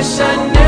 wish I knew.